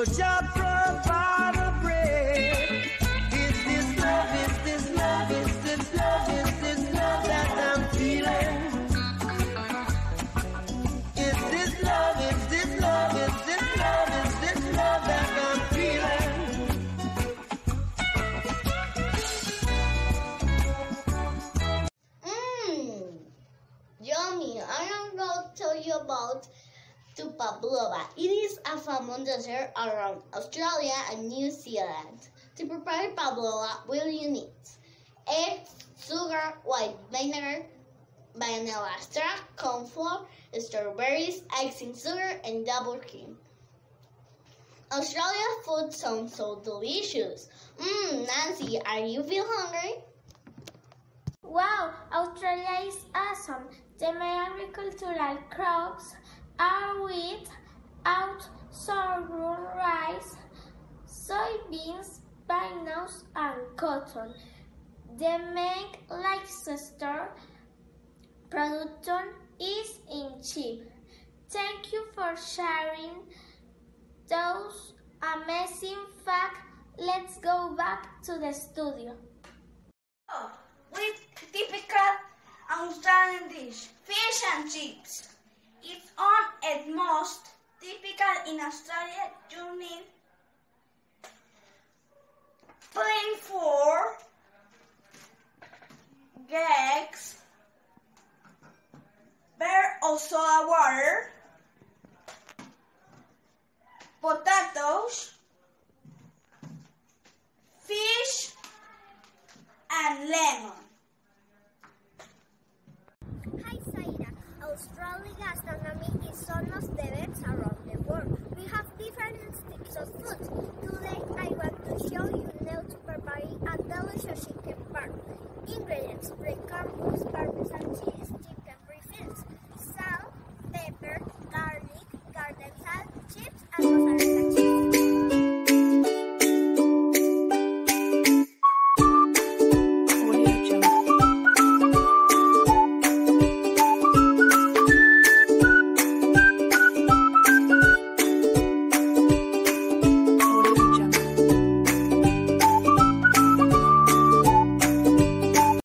I'm I'm yummy. I am going to tell you about Tupapalooza. It is a famous dessert around Australia and New Zealand. To prepare pavlova, will you need eggs, sugar, white vinegar, vanilla extract, corn flour, strawberries, icing sugar, and double cream. Australia food sounds so delicious. Mmm, Nancy, are you feel hungry? Wow, Australia is awesome. The main agricultural crops are wheat, out sorghum, rice, soybeans, bananas, and cotton. The main livestock production is in sheep. Thank you for sharing those amazing facts. Let's go back to the studio. Oh, with typical Australian dish, fish and chips. In Australia. You need plain flour, eggs, beer or soda water, potatoes, fish, and lemon. Hi, Zaira. Australian gastronomy is one of the best around the world. We have different types of food. Today, I want to show you how to prepare a delicious chicken parm. Ingredients: bread crumbs, parmesan cheese,